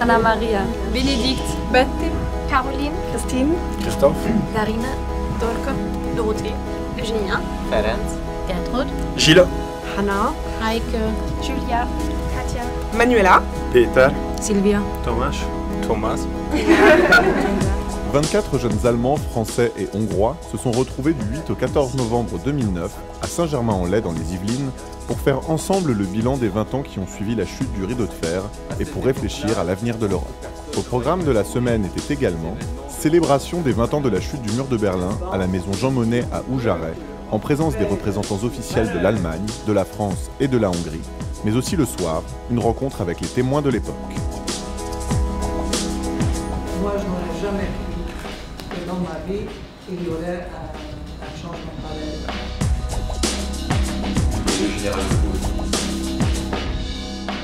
Anna Maria. Bénédicte. Betty. Caroline. Christine. Christophe. Darina. Dorka. Dorothée. Eugénia. Ferenc. Gertrude. Gila. Hannah. Heike. Julia. Katja. Manuela. Peter. Sylvia. Thomas. Thomas. 24 jeunes Allemands, Français et Hongrois se sont retrouvés du 8 au 14 novembre 2009 à Saint-Germain-en-Laye dans les Yvelines pour faire ensemble le bilan des 20 ans qui ont suivi la chute du rideau de fer et pour réfléchir à l'avenir de l'Europe. Au programme de la semaine était également célébration des 20 ans de la chute du mur de Berlin à la maison Jean Monnet à Oujaret en présence des représentants officiels de l'Allemagne, de la France et de la Hongrie, mais aussi le soir, une rencontre avec les témoins de l'époque. Moi, je jamais dans ma vie, il y aurait un, un changement pareil.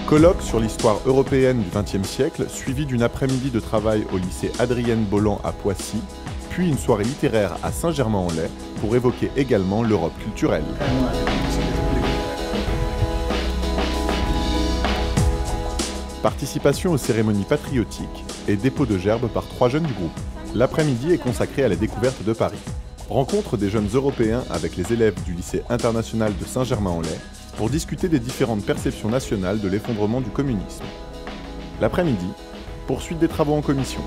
Colloque sur l'histoire européenne du XXe siècle, suivi d'une après-midi de travail au lycée Adrienne Bolland à Poissy, puis une soirée littéraire à Saint-Germain-en-Laye pour évoquer également l'Europe culturelle. Participation aux cérémonies patriotiques et dépôt de gerbes par trois jeunes du groupe. L'après-midi est consacré à la découverte de Paris. Rencontre des jeunes européens avec les élèves du lycée international de Saint-Germain-en-Laye pour discuter des différentes perceptions nationales de l'effondrement du communisme. L'après-midi, poursuite des travaux en commission.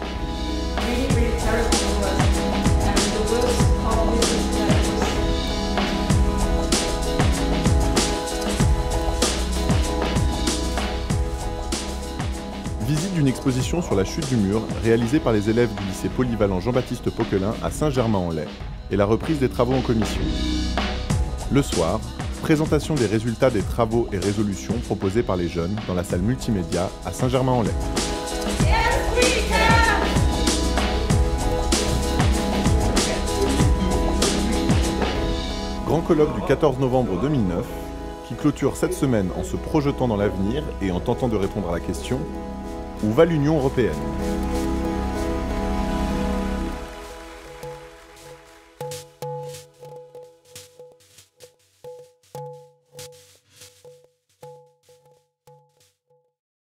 Visite d'une exposition sur la chute du mur réalisée par les élèves du lycée polyvalent Jean-Baptiste Poquelin à Saint-Germain-en-Laye et la reprise des travaux en commission. Le soir, présentation des résultats des travaux et résolutions proposés par les jeunes dans la salle multimédia à Saint-Germain-en-Laye. Grand colloque du 14 novembre 2009 qui clôture cette semaine en se projetant dans l'avenir et en tentant de répondre à la question Où va l'Union européenne